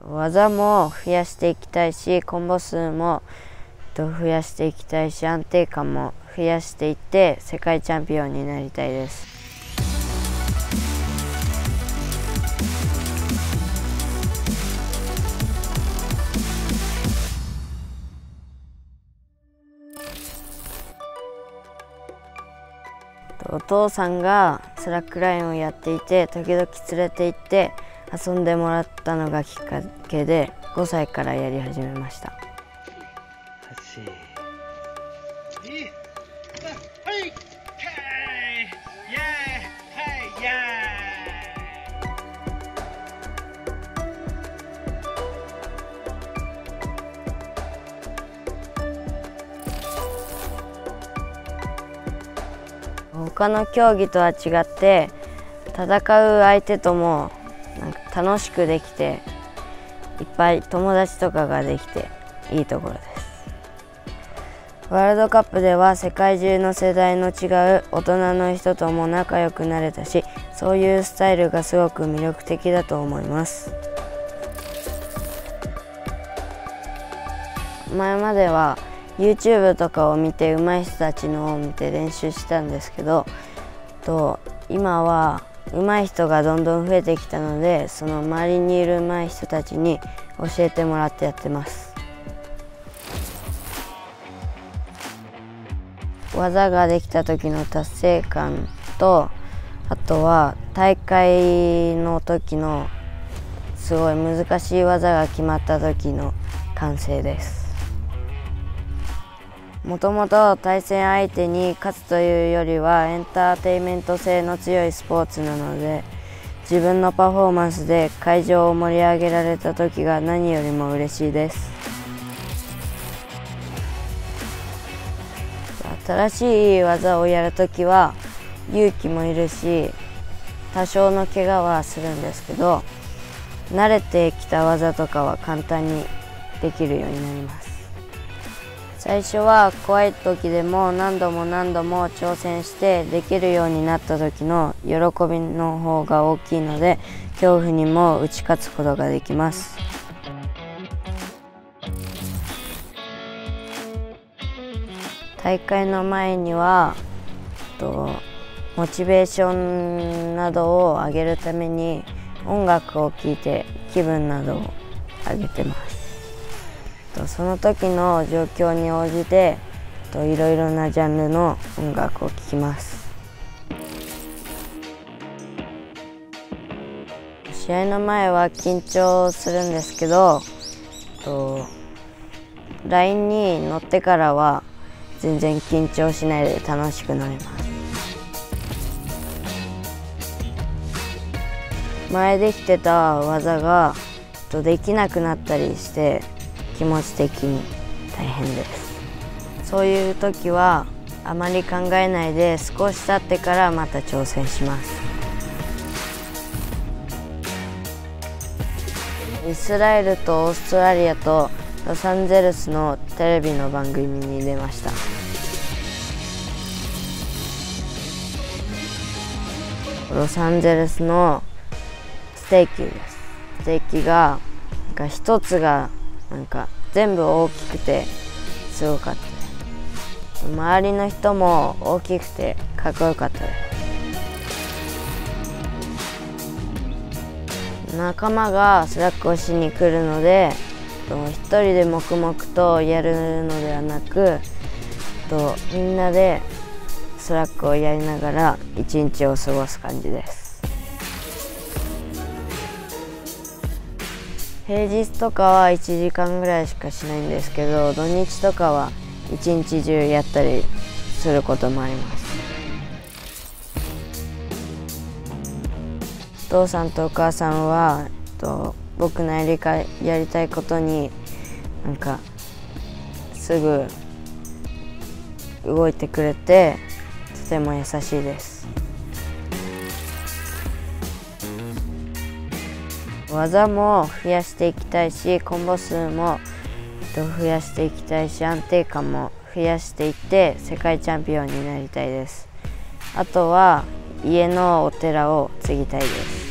技も増やしていきたいしコンボ数も増やしていきたいし安定感も増やしていって世界チャンピオンになりたいです。お父さんがスラックラインをやっていて時々連れて行って遊んでもらったのがきっかけで5歳からやり始めました。他の競技とは違って戦う相手とも楽しくできていっぱい友達とかができていいところです。ワールドカップでは世界中の世代の違う大人の人とも仲良くなれたしそういうスタイルがすごく魅力的だと思います。前までは YouTube とかを見て上手い人たちのを見て練習したんですけどと今は上手い人がどんどん増えてきたのでその周りにいる上手い人たちに教えてもらってやってます。技ができた時の達成感とあとは大会の時のすごい難しい技が決まった時の完成です。もともと対戦相手に勝つというよりはエンターテインメント性の強いスポーツなので自分のパフォーマンスで会場を盛り上げられた時が何よりも嬉しいです。新しい技をやるときは勇気もいるし多少の怪我はするんですけど慣れてきた技とかは簡単にできるようになります。最初は怖い時でも何度も何度も挑戦してできるようになった時の喜びの方が大きいので恐怖にも打ち勝つことができます。大会の前にはとモチベーションなどを上げるために音楽を聴いて気分などを上げてます。とその時の状況に応じてといろいろなジャンルの音楽を聴きます。試合の前は緊張するんですけどと LINE に乗ってからは全然緊張しないで楽しくなります。前できてた技ができなくなったりして気持ち的に大変です。そういう時はあまり考えないで少し経ってからまた挑戦します。イスラエルとオーストラリアとロサンゼルスのテレビの番組に出ました。ロサンゼルスのステーキです。ステーキが一つがなんか全部大きくてすごかった周りの人も大きくてかっこよかったです仲間がスラックをしに来るので一人で黙々とやるのではなくみんなでスラックをやりながら一日を過ごす感じです。平日とかは1時間ぐらいしかしないんですけど土日とかは一日中やったりすることもあります。お父さんとお母さんはえっと僕のやりかやりたいことになんかすぐ動いてくれてとても優しいです。技も増やしていきたいしコンボ数も増やしていきたいし安定感も増やしていって世界チャンピオンになりたいです。あとは家のお寺を継ぎたいです。